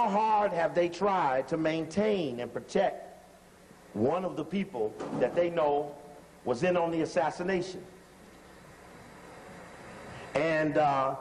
How hard have they tried to maintain and protect one of the people that they know was in on the assassination? And uh,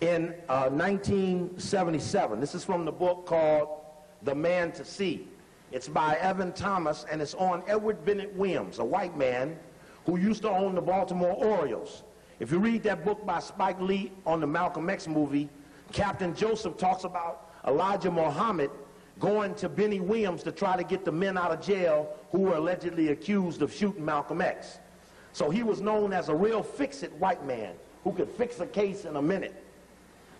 in uh, 1977, this is from the book called The Man to See. It's by Evan Thomas, and it's on Edward Bennett Williams, a white man who used to own the Baltimore Orioles. If you read that book by Spike Lee on the Malcolm X movie, Captain Joseph talks about Elijah Muhammad going to Bennett Williams to try to get the men out of jail who were allegedly accused of shooting Malcolm X. So he was known as a real fix-it white man who could fix a case in a minute.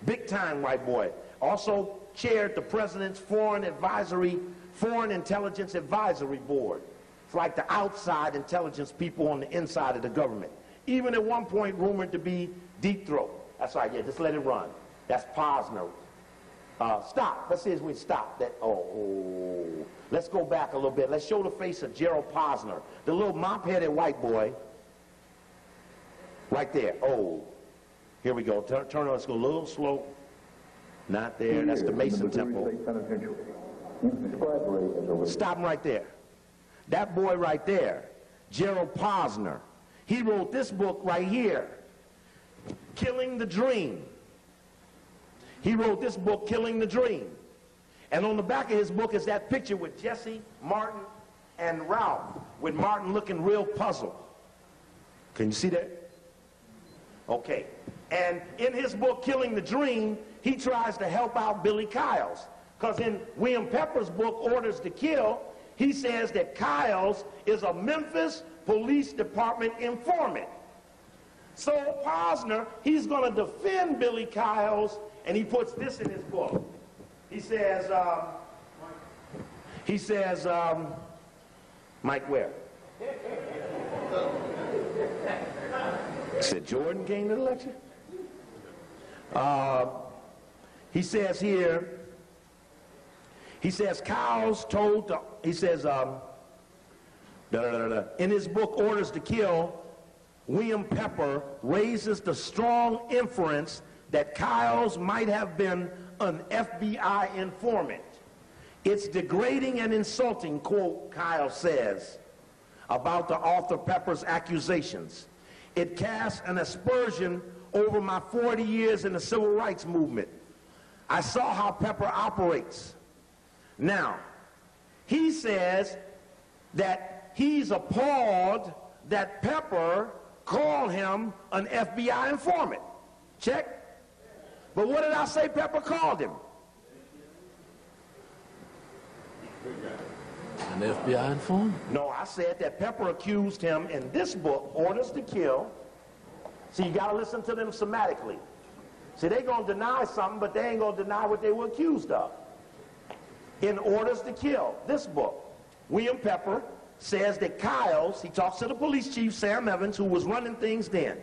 Big time white boy. Also chaired the president's foreign advisory, foreign intelligence advisory board. It's like the outside intelligence people on the inside of the government. Even at one point rumored to be deep throat. That's right, yeah, just let it run. That's Posner. Uh, stop. Let's see if we stop. That. Oh, oh, Let's go back a little bit. Let's show the face of Gerald Posner, the little mop-headed white boy. Right there. Oh. Here we go. Turn, turn on. Let's go a little slow. Not there. That's the Mason Temple. Stop him right there. That boy right there, Gerald Posner, he wrote this book right here, Killing the Dream. He wrote this book, Killing the Dream. And on the back of his book is that picture with Jesse, Martin, and Ralph, with Martin looking real puzzled. Can you see that? Okay. And in his book, Killing the Dream, he tries to help out Billy Kyles. Because in William Pepper's book, Orders to Kill, he says that Kyles is a Memphis Police Department informant. So Posner, he's going to defend Billy Kyles, and he puts this in his book. He says, um, he says, um, Mike where? He said Jordan came to the lecture? Uh, he says here, he says Kyles told, the, he says, um, da, da, da, in his book Orders to Kill, William Pepper raises the strong inference that Kyles might have been an FBI informant. It's degrading and insulting, quote, Kyle says, about the author Pepper's accusations. It casts an aspersion over my 40 years in the civil rights movement. I saw how Pepper operates. Now, he says that he's appalled that Pepper called him an FBI informant. Check. But what did I say Pepper called him? An FBI informant? No, I said that Pepper accused him in this book, Orders to Kill. See, you got to listen to them somatically. See, they're going to deny something, but they ain't going to deny what they were accused of. In Orders to Kill, this book, William Pepper says that Kyles, he talks to the police chief, Sam Evans, who was running things then.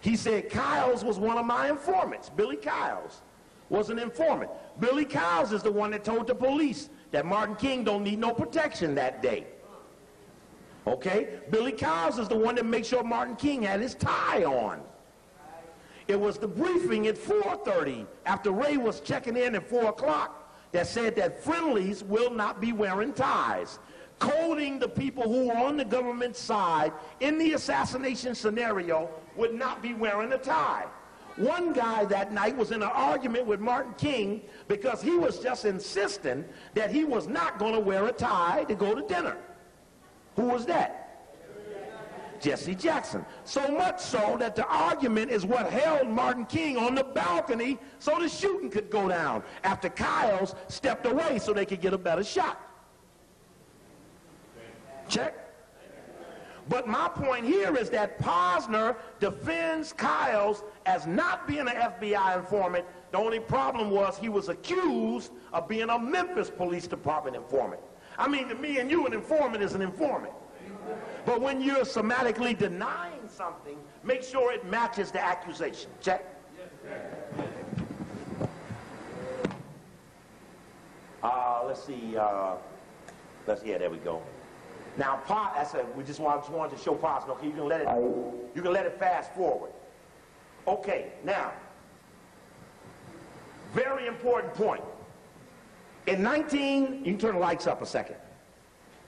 He said Kyles was one of my informants. Billy Kyles was an informant. Billy Kyles is the one that told the police that Martin King don't need no protection that day. Okay? Billy Kyles is the one that made sure Martin King had his tie on. It was the briefing at 4.30 after Ray was checking in at 4 o'clock that said that friendlies will not be wearing ties coding the people who were on the government side in the assassination scenario would not be wearing a tie. One guy that night was in an argument with Martin King because he was just insisting that he was not going to wear a tie to go to dinner. Who was that? Jesse Jackson. So much so that the argument is what held Martin King on the balcony so the shooting could go down after Kyles stepped away so they could get a better shot. Check. But my point here is that Posner defends Kyles as not being an FBI informant. The only problem was he was accused of being a Memphis Police Department informant. I mean, to me and you, an informant is an informant. But when you're somatically denying something, make sure it matches the accusation. Check. Uh, let's see. Uh, let's, yeah, there we go. Now, I said, we just wanted, just wanted to show Posner. Okay, you can let it, you can let it fast forward. Okay, now, very important point. In 19, you can turn the lights up a second,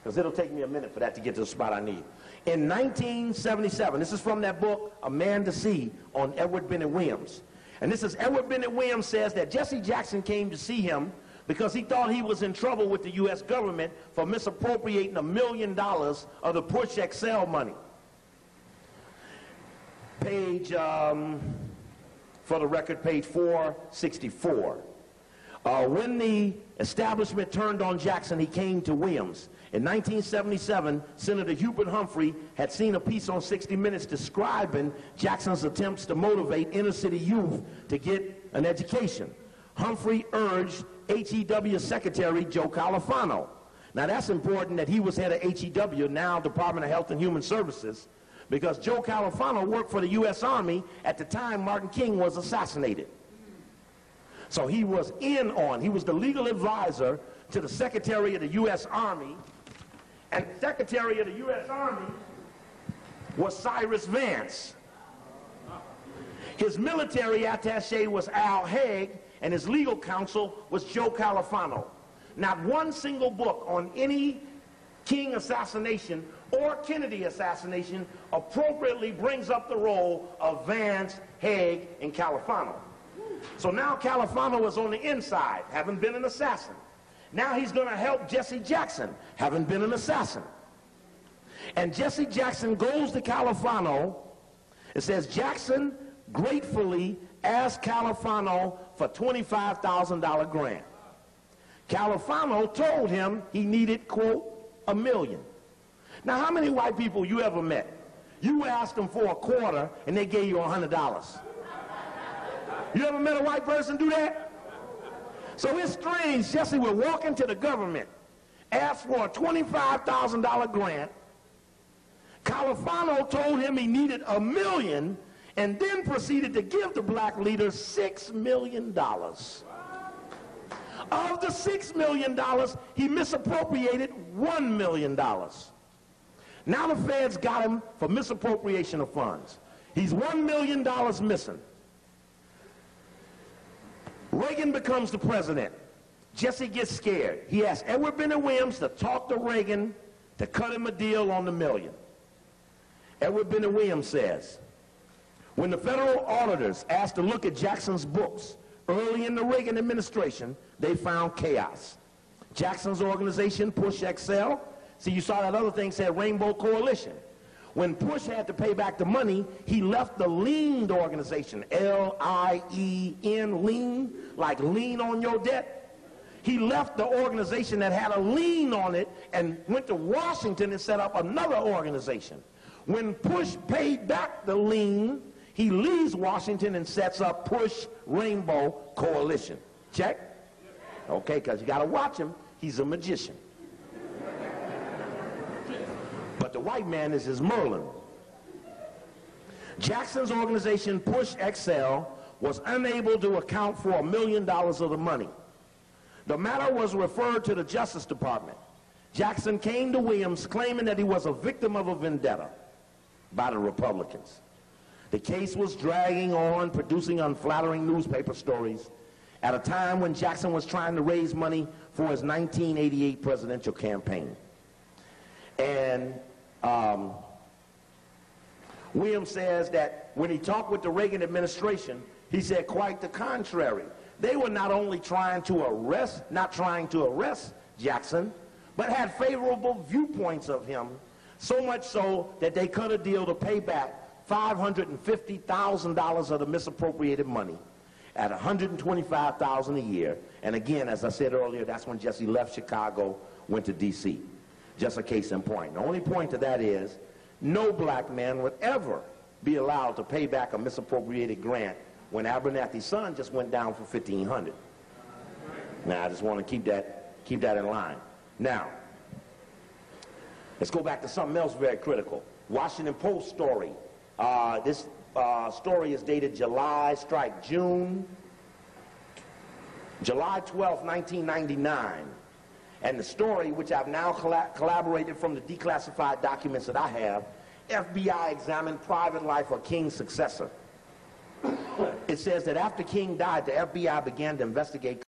because it'll take me a minute for that to get to the spot I need. In 1977, this is from that book, A Man to See, on Edward Bennett Williams. And this is Edward Bennett Williams says that Jesse Jackson came to see him because he thought he was in trouble with the U.S. government for misappropriating a million dollars of the Push Excel money. Page, um, for the record, page 464. Uh, when the establishment turned on Jackson, he came to Williams. In 1977, Senator Hubert Humphrey had seen a piece on 60 Minutes describing Jackson's attempts to motivate inner city youth to get an education. Humphrey urged HEW Secretary Joe Califano. Now that's important that he was head of HEW, now Department of Health and Human Services, because Joe Califano worked for the U.S. Army at the time Martin King was assassinated. So he was in on, he was the legal advisor to the Secretary of the U.S. Army, and Secretary of the U.S. Army was Cyrus Vance. His military attache was Al Haig, and his legal counsel was Joe Califano. Not one single book on any King assassination or Kennedy assassination appropriately brings up the role of Vance, Haig, and Califano. So now Califano is on the inside, having been an assassin. Now he's going to help Jesse Jackson, having been an assassin. And Jesse Jackson goes to Califano. It says Jackson gratefully asked Califano for $25,000 grant. Califano told him he needed, quote, a million. Now, how many white people you ever met? You asked them for a quarter and they gave you a $100. You ever met a white person do that? So it's strange. Jesse would walk into the government, ask for a $25,000 grant. Califano told him he needed a million and then proceeded to give the black leader $6 million. Of the $6 million, he misappropriated $1 million. Now the feds got him for misappropriation of funds. He's $1 million missing. Reagan becomes the president. Jesse gets scared. He asks Edward Bennett Williams to talk to Reagan to cut him a deal on the million. Edward Bennett Williams says, when the federal auditors asked to look at Jackson's books early in the Reagan administration, they found chaos. Jackson's organization, Push Excel, see, you saw that other thing said Rainbow Coalition. When Push had to pay back the money, he left the leaned organization, L-I-E-N, lean, like lean on your debt. He left the organization that had a lean on it and went to Washington and set up another organization. When Push paid back the lien, he leaves Washington and sets up Push Rainbow Coalition. Check? Okay, because you got to watch him. He's a magician. But the white man is his Merlin. Jackson's organization, Push Excel, was unable to account for a million dollars of the money. The matter was referred to the Justice Department. Jackson came to Williams claiming that he was a victim of a vendetta by the Republicans. The case was dragging on, producing unflattering newspaper stories at a time when Jackson was trying to raise money for his 1988 presidential campaign. And um, Williams says that when he talked with the Reagan administration, he said quite the contrary. They were not only trying to arrest, not trying to arrest Jackson, but had favorable viewpoints of him, so much so that they cut a deal to pay back $550,000 of the misappropriated money at $125,000 a year. And again, as I said earlier, that's when Jesse left Chicago, went to D.C. Just a case in point. The only point to that is no black man would ever be allowed to pay back a misappropriated grant when Abernathy's son just went down for 1500 Now, I just want to keep that, keep that in line. Now, let's go back to something else very critical. Washington Post story uh, this uh, story is dated July, strike June, July 12, 1999. And the story, which I've now collaborated from the declassified documents that I have, FBI examined private life of King's successor. it says that after King died, the FBI began to investigate